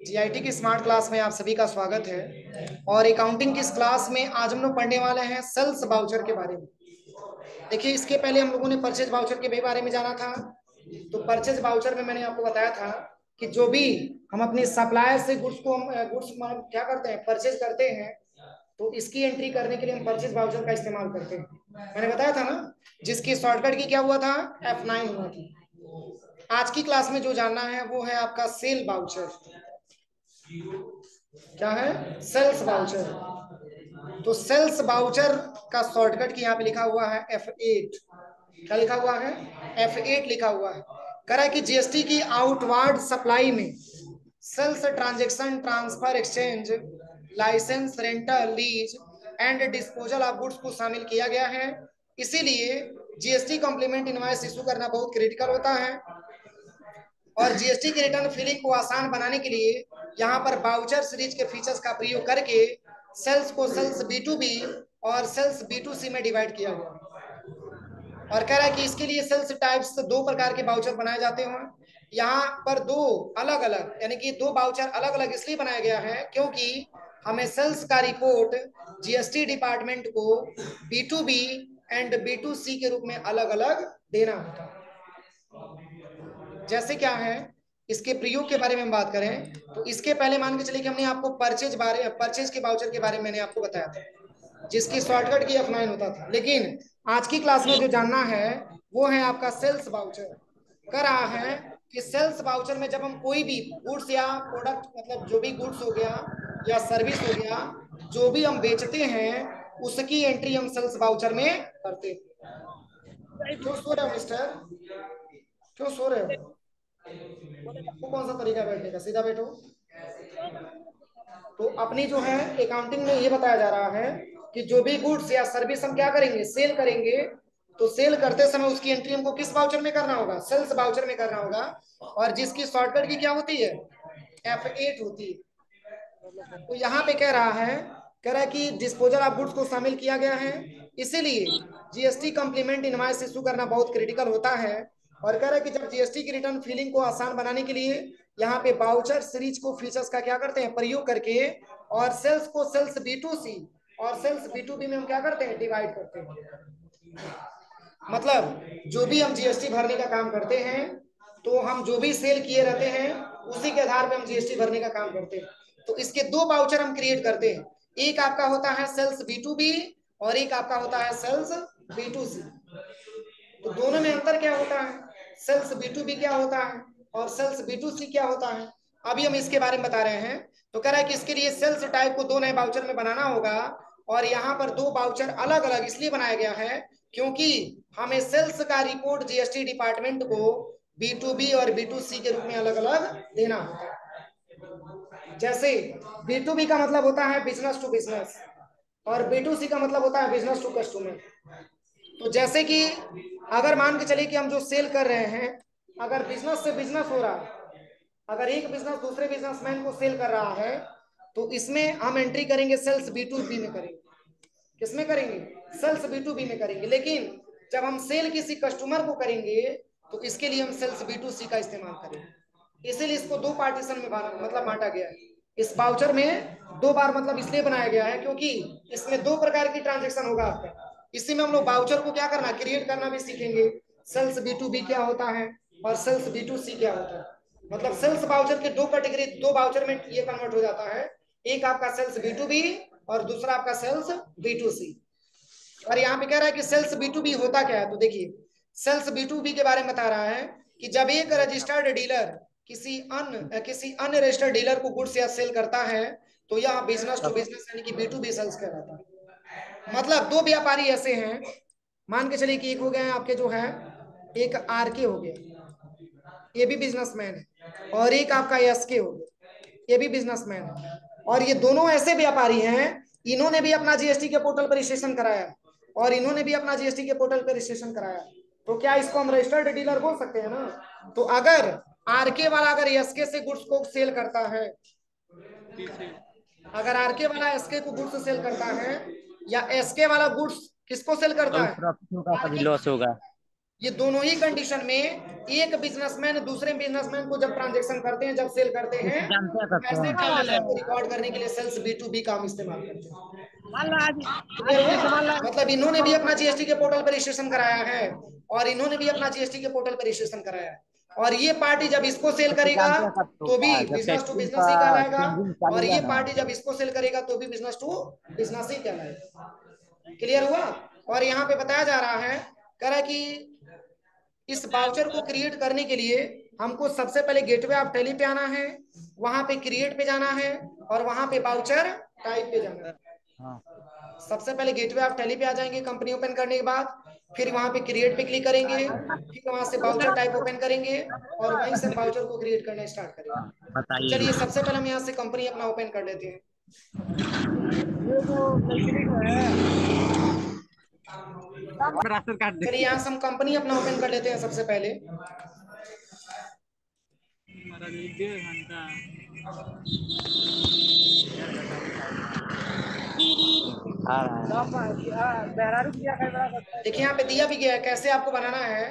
GIT की smart class में आप सभी का स्वागत है। और अकाउंटिंग की इस क्लास में आज हम लोग पढ़ने वाले हैं सेल्स बाउचर के बारे में। देखिए, इसके पहले हम लोगों ने परचेज बाउचर के बारे में जाना था। तो परचेज बाउचर में मैंने आपको बताया था कि जो भी हम अपने सप्लायर से गुड्स को हम गुड्स क्या करते हैं परचेज करते हैं तो इसकी एंट्री करने के लिए हम परचेज बाउचर का इस्तेमाल करते हैं। मैंने बताया था ना, जिसकी शॉर्टकट की क्या हुआ था? एफ़ नाइन हुआ था। आज की क्लास में जो जानना है वो है आपका सेल बाउचर क्या है? सेल्स बाउचर तो सेल्स बाउचर का शॉर्टकट की यहाँ पे लिखा हुआ है एफ़ एट क्या लिखा हुआ है? एफ़ एट लिखा हुआ है। कह रहा है कि जीएसटी की आउटवर्ड सप्लाई में sales transaction, transfer, exchange, licence, rental, lease and disposal of goods को शामिल किया गया है। इसीलिए जीएसटी कॉम्प्लीमेंट इनवाइस इशू करना बहुत क्रिटिकल होता है। और जीएसटी के रिटर्न फिलिंग को आसान बनाने के लिए यहाँ पर बाउचर सीरीज़ के फीचर्स का प्रयोग करके सेल्स को सेल्स बी और सेल्स बी में डिवाइड किया गया और कह रहा है कि इसके लिए सेल्स टाइप्स दो प्रकार के बाउचर बनाए जाते हैं। यहाँ पर दो अलग अलग यानी कि दो बाउचर अलग अलग इसलिए बनाया गया है क्योंकि हमें सेल्स का रिपोर्ट जीएसटी डिपार्टमेंट को B to B and B to C के रूप में अलग अलग देना होता है। जैसे क्या है, इसके प्रयोग के बारे में हम बात करें तो इसके पहले मान के चलिए कि हमने आपको परचेज बारे परचेज के बाउचर के बारे में मैंने आपको बताया था, जिसकी शॉर्टकट की एफ़ होता था। लेकिन आज की क्लास में जो जानना है, वो है आपका सेल्स बाउचर कर रहा है कि सेल्स बाउचर में जब हम कोई भी गुड्स या प्रोडक्ट मतलब जो भी गुड्स हो गया, या सर्विस हो गया, जो भी हम बेचते हैं, उसकी एंट्री हम सेल्स बाउचर में करते हैं। क्यों सो रहे हो? वो कौन सा तरीका बैठने का? सीधा बैठो। तो अपनी जो है अकाउंटिंग में ये बताया जा रहा है कि जो भी गुड्स या सर्विस हम क्या करेंगे? सेल करेंगे। तो सेल करते समय उसकी एंट्री हमको किस बाउचर में करना होगा? सेल्स बाउचर में करना होगा। और जिसकी शॉर्टकट की क्या होती है? एफ़ एट होती है। तो यहाँ पे कह रहा है कह रहा है कि डिस्पोजल ऑफ़ गुड्स को शामिल किया गया है। इसीलिए जीएसटी कॉम्प्लीमेंट इनवाइस इशू करना बहुत क्रिटिकल होता है। और कह रहा है कि जब जीएसटी की रिटर्न फिलिंग को आसान बनाने के लिए यहाँ पे बाउचर सीरीज़ को फीचर्स का क्या करते हैं? प्रयोग करके और सेल्स को सेल्स बी टू सी और सेल्स बी टू बी में हम क्या करते हैं? डिवाइड करते हैं। मतलब जो भी हम जीएसटी भरने का काम करते हैं तो हम जो भी सेल किए रहते हैं, उसी के आधार पे हम जीएसटी भरने का काम करते हैं। तो इसके दो बाउचर हम क्रिएट करते हैं। एक आपका होता है सेल्स बी टू बी और एक आपका होता है सेल्स बी टू सी तो दोनों में अंतर क्या होता है? सेल्स बी टू बी क्या होता है? और सेल्स बी टू सी क्या होता है? अभी हम इसके बारे में बता रहे हैं। तो कह रहा है कि इसके लिए सेल्स टाइप को दो नए बाउचर में बनाना होगा और यहाँ पर दो बाउचर अलग अलग इसलिए बनाया गया है क्योंकि हमें सेल्स का रिपोर्ट जीएसटी डिपार्टमेंट को बी टू बी और बी टू सी के रूप में अलग अलग देना होता है जैसे बी टू बी का मतलब होता है बिज़नेस टू बिज़नेस और बी टू सी का मतलब होता है बिज़नेस टू कस्टमर तो जैसे कि अगर मान के चलिए कि हम जो सेल कर रहे हैं, अगर बिज़नेस से बिज़नेस हो रहा है, अगर एक बिज़नेस दूसरे बिजनेसमैन को सेल कर रहा है तो इसमें हम एंट्री करेंगे सेल्स बी टू बी में करेंगे। किसमें करेंगे? सेल्स बी टू बी में करेंगे। लेकिन जब हम सेल किसी कस्टमर को करेंगे तो इसके लिए हम सेल्स बी टू सी का इस्तेमाल करेंगे। इसीलिए इसको दो पार्टीशन में मतलब बांटा गया है। इस बाउचर में दो बार मतलब इसलिए बनाया गया है क्योंकि इसमें दो प्रकार की ट्रांजेक्शन होगा आपका। इसी में हम लोग बाउचर को क्या करना क्रिएट करना भी सीखेंगे। सेल्स बी टू बी क्या होता है और सेल्स बी टू सी क्या होता है? मतलब सेल्स बाउचर के दो कैटेगरी दो बाउचर में ये कन्वर्ट हो जाता है। एक आपका सेल्स बी टू बी और दूसरा आपका सेल्स बी टू सी और यहाँ पे कह रहा है कि सेल्स बी टू बी होता क्या है? तो देखिए सेल्स बी टू बी के बारे में बता रहा है कि जब एक रजिस्टर्ड डीलर किसी अन्य किसी अन्य रजिस्टर्ड डीलर को गुड्स या सेल करता है तो यह बिज़नेस टू बिज़नेस यानी कि बी टू बी सेल्स कहलाता है। मतलब दो व्यापारी ऐसे हैं मान के चलिए कि एक हो गए आपके जो है एक आर के हो गया। ये भी बिजनेसमैन है और एक आपका एस के हो गया। ये भी बिजनेसमैन है। और ये दोनों ऐसे व्यापारी हैं इन्होंने भी अपना जीएसटी के पोर्टल पर रजिस्ट्रेशन कराया और इन्होंने भी अपना जीएसटी के पोर्टल पर रजिस्ट्रेशन कराया। तो क्या इसको हम रजिस्टर्ड डीलर बोल सकते हैं ना? तो अगर आरके वाला अगर एसके से गुड्स को सेल करता है अगर आरके वाला एसके को गुड्स सेल करता है या एसके वाला गुड्स किसको सेल करता है? लॉस होगा ये दोनों ही कंडीशन में एक बिजनेसमैन दूसरे बिजनेसमैन को जब ट्रांजेक्शन करते हैं जब सेल करते हैं ऐसे ट्रांजेक्शन को रिकॉर्ड करने के लिए सेल्स बी टू बी का इस्तेमाल करते हैं। मतलब इन्होंने भी अपना जीएसटी के पोर्टल पर रजिस्ट्रेशन कराया है और इन्होंने भी अपना जीएसटी के पोर्टल पर रजिस्ट्रेशन कराया है। और ये पार्टी जब इसको सेल करेगा तो। भी बिज़नेस टू बिज़नेस ही कहलाएगा। और ये पार्टी जब इसको सेल करेगा तो भी बिज़नेस टू बिज़नेस ही कहलाएगा। क्लियर हुआ? और यहाँ पे बताया जा रहा है कह रहा है कि इस बाउचर को क्रिएट करने के लिए हमको सबसे पहले गेटवे ऑफ़ टेली पे आना है वहाँ पे क्रिएट पे जाना है और वहाँ पे बाउचर टाइप पे जाना है। हाँ। सबसे पहले गेटवे ऑफ़ टेली पे आ जाएँगे कंपनी ओपन करने के बाद। फिर वहाँ पे क्रिएट पे क्लिक करेंगे फिर वहाँ से बाउचर टाइप ओपन करेंगे और वहीं से बाउचर को क्रिएट करना स्टार्ट करेंगे। चलिए सबसे पहले हम यहाँ से कंपनी अपना ओपन कर लेते हैं। चलिए यहाँ से हम कंपनी अपना ओपन कर लेते हैं सबसे पहले। देखिए यहाँ पे दिया भी गया है कैसे आपको बनाना है?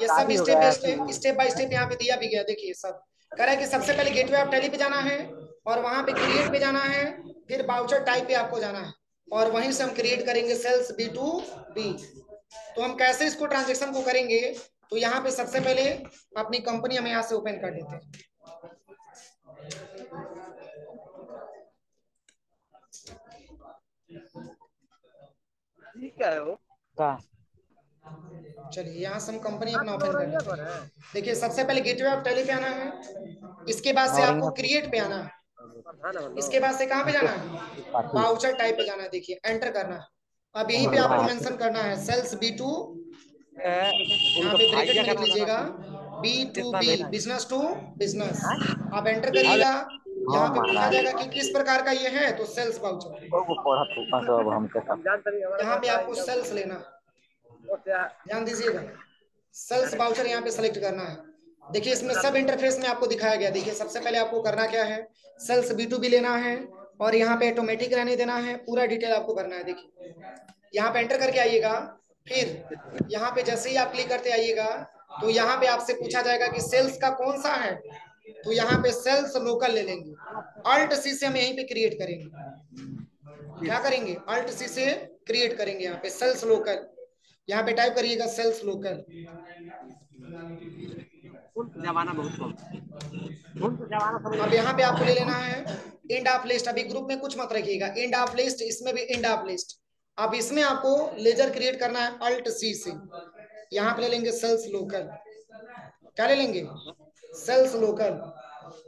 ये सब स्टेप स्टेप बाय स्टेप यहाँ पे दिया भी गया देखिए सब। कह रहा है कि सबसे पहले गेटवे ऑफ़ टेली पे जाना है और वहाँ पे क्रिएट पे जाना है फिर बाउचर टाइप पे आपको जाना है और वहीं से हम क्रिएट करेंगे सेल्स बी टू बी तो हम कैसे इसको ट्रांजेक्शन को करेंगे? तो यहाँ पे सबसे पहले अपनी कंपनी हम यहाँ से ओपन कर देते हैं। ठीक है वो। चलिए यहाँ से हम कंपनी अपना ओपन कर देखिए सबसे पहले गेटवे ऑफ़ टेली पे आना है। इसके बाद से आपको क्रिएट पे आना है। इसके बाद से कहाँ पे जाना है? वाउचर टाइप पे जाना है। देखिए एंटर करना है। अब यहीं पे आपको मेंशन करना है सेल्स बी टू यहाँ पे ब्रैकेट में लिख लीजिएगा। B to B business to business आप एंटर करिएगा। यहाँ पे पूछा जाएगा कि किस प्रकार का ये है तो सेल्स वाउचर यहाँ पे आपको सेल्स लेना। ध्यान दीजिएगा। सेल्स वाउचर यहाँ पे सेलेक्ट करना है। देखिए इसमें सब इंटरफेस में आपको दिखाया गया। देखिए सबसे पहले आपको करना क्या है? सेल्स बी टू बी लेना है और यहाँ पे ऑटोमेटिक रहने देना है। पूरा डिटेल आपको करना है। देखिए यहाँ पे एंटर करके आइएगा। फिर यहाँ पे जैसे ही आप क्लिक करते आइएगा तो यहाँ पे आपसे पूछा जाएगा कि सेल्स का कौन सा है? तो यहाँ पे सेल्स लोकल ले लेंगे। अल्ट सी से हम यहीं पे क्रिएट करेंगे। क्या करेंगे? अल्ट सी से क्रिएट करेंगे यहाँ पे सेल्स लोकल यहाँ पे टाइप करिएगा सेल्स लोकल बहुत अब यहाँ पे आपको ले लेना है इंड ऑफ़ लिस्ट अभी ग्रुप में कुछ मत रखिएगा। इंड ऑफ़ लिस्ट इसमें भी इंड ऑफ़ लिस्ट अब इसमें आपको लेजर क्रिएट करना है अल्ट सी से यहाँ पे ले लेंगे सेल्स लोकल क्या ले लेंगे? सेल्स लोकल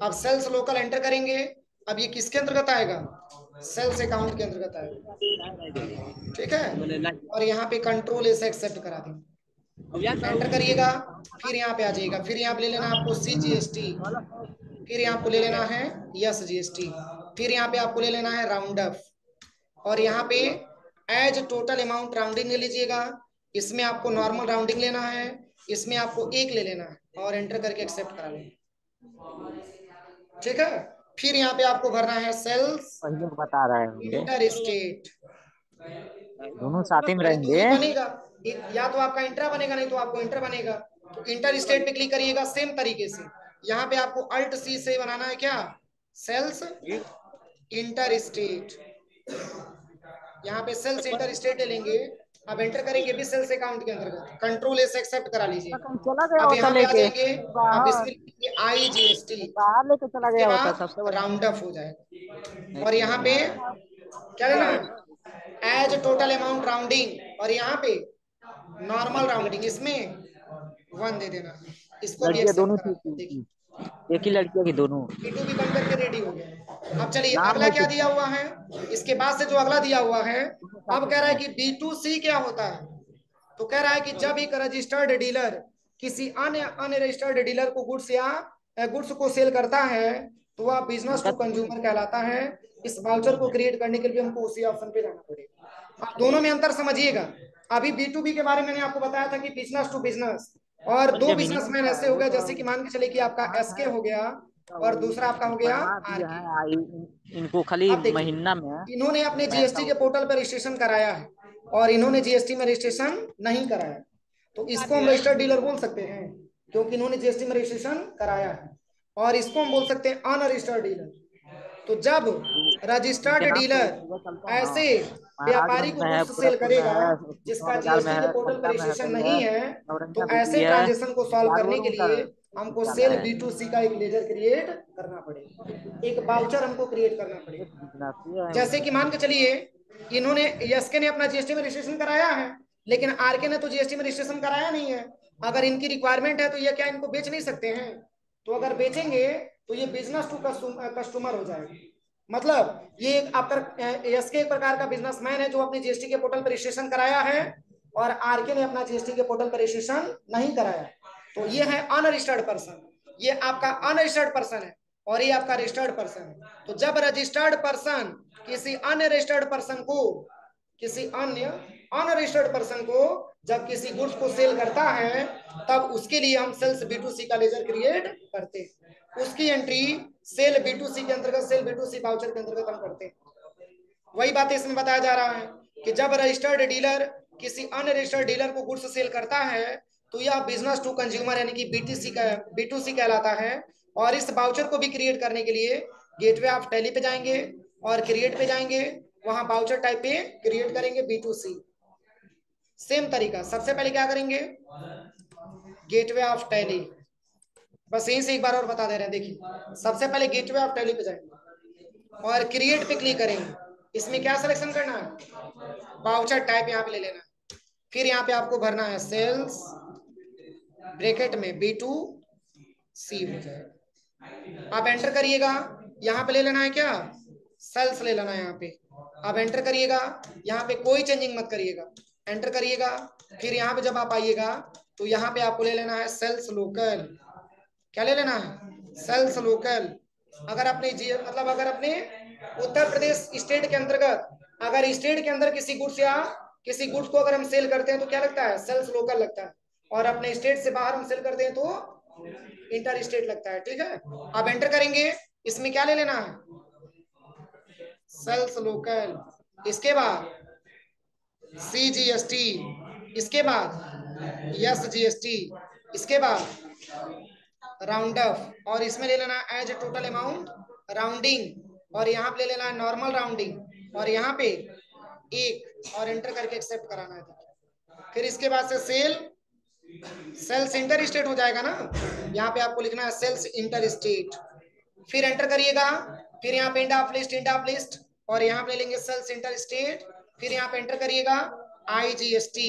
अब सेल्स लोकल एंटर करेंगे, अब ये किसके अंतर्गत आएगा? सेल्स अकाउंट के अंतर्गत आएगा। ठीक है? और यहाँ पे कंट्रोल ऐसे एक्सेप्ट करा देंगे एंटर करिएगा, फिर यहाँ पे आ जाइएगा। फिर यहाँ पे ले लेना आपको सी जी एस टी फिर यहाँ पे ले लेना है यस जी एस टी फिर यहाँ पे आपको ले लेना है राउंड अप और यहाँ पे एज टोटल अमाउंट राउंडिंग ले लीजिएगा। इसमें आपको नॉर्मल राउंडिंग लेना है। इसमें आपको एक ले लेना है और एंटर करके एक्सेप्ट करा लेना ठीक है? फिर यहाँ पे आपको भरना है सेल्स बता रहा है इंटर स्टेट दोनों साथ ही में रहेंगे। बनेगा। या तो आपका इंटर बनेगा नहीं तो आपको इंटर बनेगा। तो इंटर स्टेट पे क्लिक करिएगा सेम तरीके से। यहाँ पे आपको अल्ट सी से बनाना है क्या? सेल्स इंटर स्टेट यहाँ पे सेल्स इंटर स्टेट लेंगे। अब एंटर करेंगे भी सेल्स अकाउंट के अंतर्गत। कंट्रोल एस एक्सेप्ट करा लीजिए। अब यहाँ पे आ जाएँगे। अब इसमें आई जी एस टी बाहर लेके चला गया राउंड अप हो जाएगा और यहाँ पे क्या लेना? एज टोटल अमाउंट राउंडिंग और यहाँ पे नॉर्मल राउंडिंग इसमें वन दे देना। इसको भी दोनों एक ही लड़कियों की दोनों। भी बन करके रेडी हो गया। अब चलिए अगला क्या दिया हुआ है? इसके बाद से जो अगला दिया हुआ है अब कह रहा है कि बी टू सी क्या होता है? तो कह रहा है कि जब एक रजिस्टर्ड डीलर किसी अन्य अन्य रजिस्टर्ड डीलर को गुड्स या गुड्स को सेल करता है तो वह बिज़नेस टू कंज्यूमर कहलाता है। इस वाउचर को क्रिएट करने के लिए हमको उसी ऑप्शन पे जाना पड़ेगा। अब दोनों में अंतर समझिएगा। अभी बी टू बी के बारे में मैंने आपको बताया था कि बिज़नेस टू बिज़नेस और दो बिजनेसमैन ऐसे हो गया जैसे कि मान के चले कि आपका एस के हो गया और दूसरा आपका हो गया इनको खाली महीना में इन्होंने अपने जीएसटी के पोर्टल पर रजिस्ट्रेशन कराया है और इन्होंने जीएसटी में रजिस्ट्रेशन नहीं कराया। तो इसको हम रजिस्टर्ड डीलर बोल सकते हैं क्योंकि इन्होंने जीएसटी में रजिस्ट्रेशन कराया है। और इसको हम बोल सकते हैं अनरजिस्टर्ड डीलर तो जब रजिस्टर्ड डीलर ऐसे व्यापारी को सेल करेगा जिसका जीएसटी के पोर्टल पर रजिस्ट्रेशन नहीं है तो ऐसे ट्रांजेक्शन को सॉल्व करने के लिए हमको सेल बी टू सी का एक लेजर क्रिएट करना पड़ेगा एक बाउचर हमको क्रिएट करना पड़ेगा जैसे कि मान के चलिए इन्होंने एसके ने अपना जीएसटी में रजिस्ट्रेशन कराया है लेकिन आरके ने तो जीएसटी में रजिस्ट्रेशन कराया नहीं है। अगर इनकी रिक्वायरमेंट है तो ये क्या इनको बेच नहीं सकते हैं? तो अगर बेचेंगे तो ये बिज़नेस टू कस्टमर हो जाएगा। मतलब ये एक आपका एस के एक प्रकार का बिजनेसमैन है जो अपने जीएसटी के पोर्टल पर रजिस्ट्रेशन कराया है और आरके ने अपना जीएसटी के पोर्टल पर रजिस्ट्रेशन नहीं कराया तो ये है अनरजिस्टर्ड पर्सन ये आपका अनरजिस्टर्ड पर्सन है और ये आपका रजिस्टर्ड पर्सन है। तो जब रजिस्टर्ड पर्सन किसी अन्य रजिस्टर्ड पर्सन को, किसी अन्य अनरजिस्टर्ड पर्सन को जब किसी गुड्स को सेल करता है, तब उसके लिए हम सेल्स बी टू सी का लेजर क्रिएट करते हैं। उसकी entry sale B to C के अंतर्गत sale B to C voucher के अंतर्गत हम करते हैं। वही बात इसमें बताया जा रहा है कि जब रजिस्टर्ड डीलर किसी अन्य रजिस्टर्ड डीलर को गुड्स सेल करता है तो यह बिज़नेस टू कंज्यूमर यानी कि बीटीसी का बी टू सी कहलाता है। और इस बाउचर को भी क्रिएट करने के लिए गेटवे ऑफ़ टैली पे जाएँगे और क्रिएट पे जाएँगे। वहाँ बाउचर टाइप पे क्रिएट करेंगे बी टू सी सेम तरीका। सबसे पहले क्या करेंगे? गेटवे ऑफ़ टैली बस यहीं से एक बार और बता दे रहे हैं। देखिए, सबसे पहले गेटवे ऑफ़ टैली पे जाएँगे और क्रिएट पे क्लिक करेंगे। इसमें क्या सिलेक्शन करना है? बाउचर टाइप यहाँ पे ले लेना है। फिर यहाँ पे आपको भरना है सेल्स ब्रेकेट में बी टू सी हो जाएगा आप एंटर करिएगा। यहाँ पे ले लेना है क्या? सेल्स ले लेना है यहाँ पे। आप एंटर करिएगा। यहाँ पे कोई चेंजिंग मत करिएगा। एंटर करिएगा। फिर यहाँ पे जब आप आइएगा तो यहाँ पे आपको ले लेना है सेल्स लोकल क्या ले लेना है? सेल्स लोकल अगर अपने मतलब अगर अपने उत्तर प्रदेश स्टेट के अंतर्गत, अगर स्टेट के अंदर किसी गुड्स या किसी गुड्स को अगर हम सेल करते हैं तो क्या लगता है? सेल्स लोकल लगता है। और अपने स्टेट से बाहर हम सेल करते हैं तो इंटर स्टेट लगता है, ठीक है? आप एंटर करेंगे, इसमें क्या ले लेना है? सेल्स लोकल इसके बाद सी जी एस टी इसके बाद यस जी एस टी इसके बाद राउंड अप और इसमें ले लेना एज टोटल अमाउंट राउंडिंग और यहाँ पे ले लेना है नॉर्मल राउंडिंग और यहाँ पे एक और एंटर करके एक्सेप्ट कराना है। फिर इसके बाद से सेल सेल्स इंटर स्टेट हो जाएगा ना? यहाँ पे आपको लिखना है सेल्स इंटर स्टेट फिर एंटर करिएगा। फिर यहाँ पे end of list end of list और यहाँ पे लेंगे सेल्स इंटर स्टेट फिर यहाँ पे एंटर करिएगा आई जी एस टी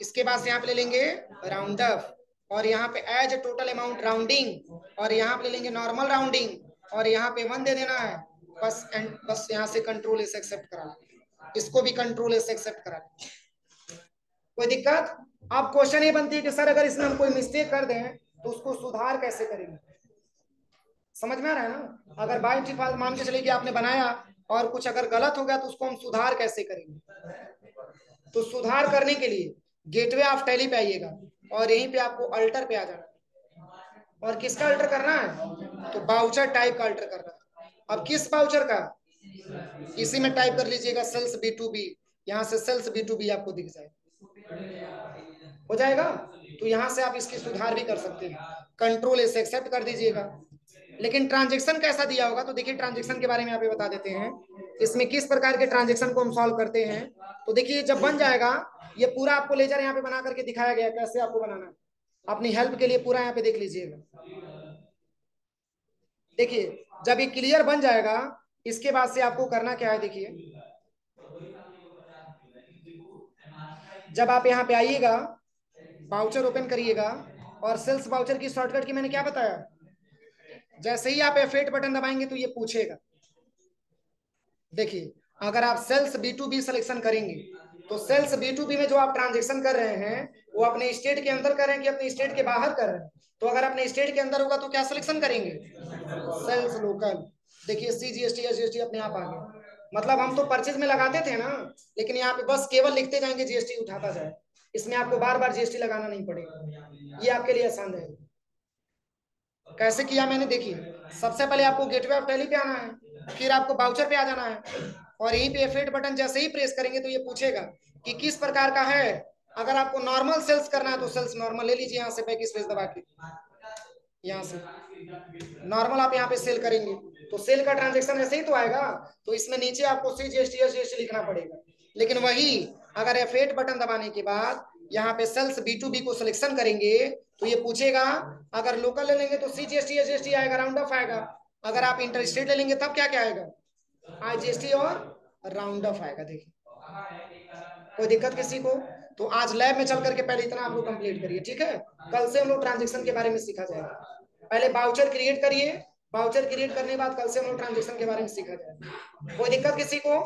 इसके बाद यहाँ पे ले लेंगे राउंड अप और यहाँ पे एज टोटल अमाउंट राउंडिंग। और यहाँ पे ले लेंगे नॉर्मल राउंडिंग। और यहाँ पे वन दे देना है। बस एंड, बस यहाँ से कंट्रोल एस एक्सेप्ट करा। इसको भी कंट्रोल एस एक्सेप्ट करा। कोई दिक्कत? अब क्वेश्चन ये बनती है कि सर, अगर इसमें हम कोई मिस्टेक कर दें तो उसको सुधार कैसे करेंगे? समझ में आ रहा है ना? अगर बाई डिफ़ॉल्ट मान के चलिए कि आपने बनाया और कुछ अगर गलत हो गया तो उसको हम सुधार कैसे करेंगे? तो सुधार करने के लिए गेटवे ऑफ़ टैली पे आइएगा और यहीं पे आपको अल्टर पे आ जाना और किसका अल्टर करना है? तो बाउचर टाइप का अल्टर करना है। अब किस बाउचर का? इसी में टाइप कर लीजिएगा सेल्स बी टू बी। यहाँ से सेल्स बी टू बी आपको दिख जाएगा। हो जाएगा? तो यहाँ से आप इसकी सुधार भी कर सकते हैं। कंट्रोल इसे एक्सेप्ट कर दीजिएगा। लेकिन ट्रांजेक्शन कैसा दिया होगा? तो देखिए ट्रांजेक्शन के बारे में आप बता देते हैं। इसमें किस प्रकार के ट्रांजेक्शन को हम सॉल्व करते हैं? तो देखिए, जब बन जाएगा, ये पूरा आपको लेजर यहाँ पे बना करके दिखाया गया कैसे आपको बनाना अपनी हेल्प के लिए पूरा यहाँ पे देख लीजिएगा। देखिए, जब ये क्लियर बन जाएगा, इसके बाद से आपको करना क्या है देखिए? जब आप यहाँ पे आइएगा बाउचर ओपन करिएगा और सेल्स बाउचर की शॉर्टकट की मैंने क्या बताया? जैसे ही आप एफ़ बटन दबाएँगे तो ये पूछेगा। देखिए, अगर आप sales B to B selection करेंगे तो सेल्स बी टू बी में जो आप ट्रांजेक्शन कर रहे हैं, वो अपने स्टेट के अंदर कर रहे हैं कि अपने स्टेट के बाहर कर रहे हैं? तो अगर अपने स्टेट के अंदर होगा तो क्या सिलेक्शन करेंगे? सेल्स लोकल देखिए C G S T S T अपने आप आ गए मतलब हम तो परचेज में लगाते थे ना, लेकिन यहाँ पे बस केवल लिखते जाएँगे जीएसटी उठाता जाए। इसमें आपको बार बार जीएसटी लगाना नहीं पड़ेगा। ये आपके लिए आसान रहेगा। कैसे किया मैंने? देखिए, सबसे पहले आपको गेटवे ऑफ़ टैली पे आना है, फिर आपको बाउचर पे आ जाना है और यहीं पे एफ़ बटन जैसे ही प्रेस करेंगे तो ये पूछेगा कि किस प्रकार का है। अगर आपको नॉर्मल सेल्स करना है तो सेल्स नॉर्मल ले लीजिए यहाँ से बैक स्पेस दबा के। यहाँ से। नॉर्मल आप यहाँ पे सेल करेंगे। तो सेल का ट्रांजेक्शन ऐसे ही तो आएगा तो इसमें नीचे आपको सी जी एस एस लिखना पड़ेगा। लेकिन वही अगर एफ़ एट बटन दबाने के बाद यहाँ पे सेल्स बी को सिलेक्शन करेंगे तो ये पूछेगा, अगर लोकल ले लेंगे तो सी जी एस आएगा राउंड ऑफ़ आएगा। अगर आप इंटर स्टेट ले लेंगे, तब क्या क्या आएगा? आई जी और राउंड ऑफ़ आएगा, देखिए। कोई दिक्कत किसी को? तो आज लैब में चल करके पहले इतना आप लोग कंप्लीट करिए, ठीक है? कल से हम लोग ट्रांजेक्शन के बारे में सीखा जाएगा। पहले बाउचर क्रिएट करिए बाउचर क्रिएट करने के बाद कल से हम लोग ट्रांजेक्शन के बारे में सीखा जाएगा। कोई दिक्कत किसी को?